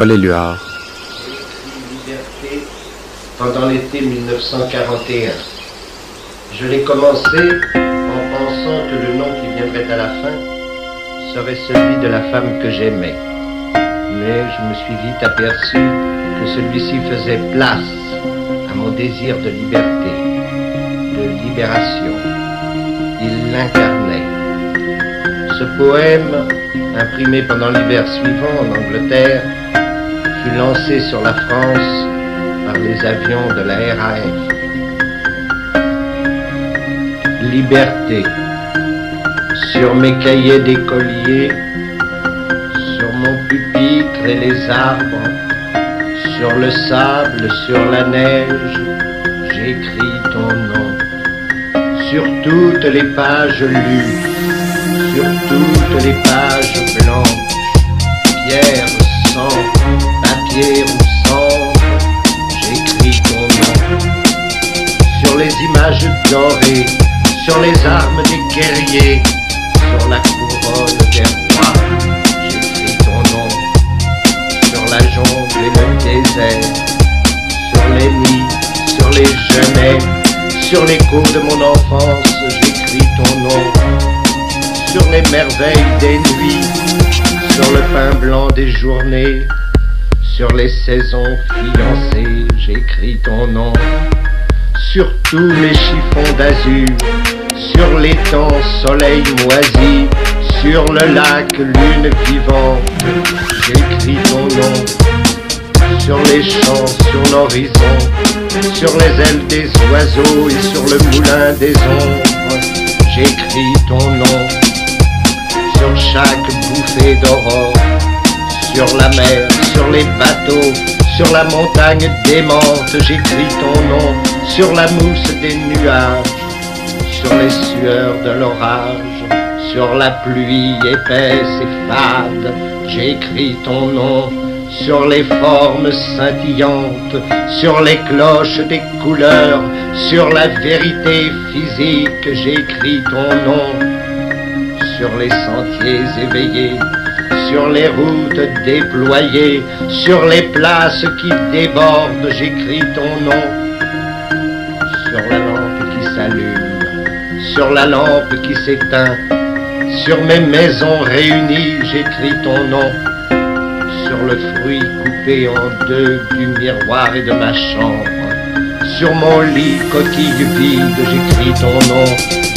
Paul Éluard. Liberté pendant l'été 1941. Je l'ai commencé en pensant que le nom qui viendrait à la fin serait celui de la femme que j'aimais. Mais je me suis vite aperçu que celui-ci faisait place à mon désir de liberté, de libération. Il l'incarnait. Ce poème, imprimé pendant l'hiver suivant en Angleterre, fut lancé sur la France par les avions de la RAF. Liberté. Sur mes cahiers d'écolier, sur mon pupitre et les arbres, sur le sable, sur la neige, j'écris ton nom. Sur toutes les pages lues, sur toutes les pages blanches, pierre, j'écris ton nom. Sur les images dorées, sur les armes des guerriers, sur la couronne des rois, j'écris ton nom. Sur la jungle et le désert, sur les nids, sur les genêts, sur l'écho de mon enfance, j'écris ton nom. Sur les merveilles des nuits, sur le pain blanc des journées, sur les saisons fiancées, j'écris ton nom. Sur tous les chiffons d'azur, sur l'étang soleil moisi, sur le lac lune vivante, j'écris ton nom. Sur les champs, sur l'horizon, sur les ailes des oiseaux et sur le moulin des ombres, j'écris ton nom. Sur chaque bouffée d'aurore, sur la mer, sur les bateaux, sur la montagne démente, j'écris ton nom. Sur la mousse des nuages, sur les sueurs de l'orage, sur la pluie épaisse et fade, j'écris ton nom. Sur les formes scintillantes, sur les cloches des couleurs, sur la vérité physique, j'écris ton nom. Sur les sentiers éveillés, sur les routes déployées, sur les places qui débordent, j'écris ton nom. Sur la lampe qui s'allume, sur la lampe qui s'éteint, sur mes maisons réunies, j'écris ton nom. Sur le fruit coupé en deux du miroir et de ma chambre, sur mon lit coquille vide, j'écris ton nom.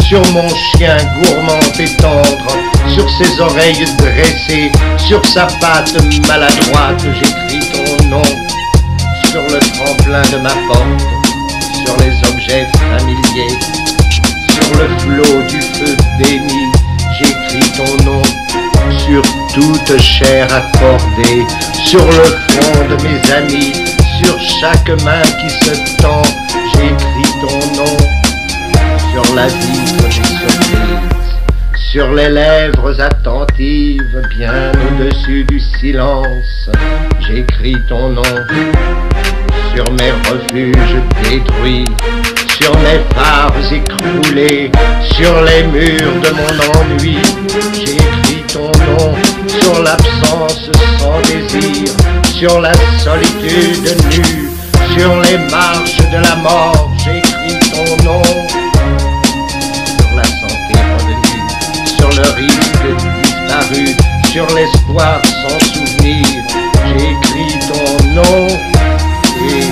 Sur mon chien gourmand et tendre, sur ses oreilles dressées, sur sa patte maladroite, j'écris ton nom. Sur le tremplin de ma porte, sur les objets familiers, sur le flot du feu béni, j'écris ton nom. Sur toute chair accordée, sur le front de mes amis, sur chaque main qui se tend, j'écris ton nom. Lèvres attentives, bien au-dessus du silence, j'écris ton nom. Sur mes refuges détruits, sur mes phares écroulés, sur les murs de mon ennui, j'écris ton nom. Sur l'absence sans désir, sur la solitude nue, sur les marches de la mort, j'écris ton nom. Sur l'espoir sans souvenir, j'écris ton nom. Et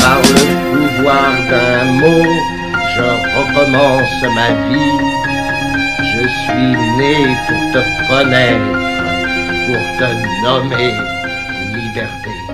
par le pouvoir d'un mot, je recommence ma vie. Je suis né pour te connaître, pour te nommer liberté.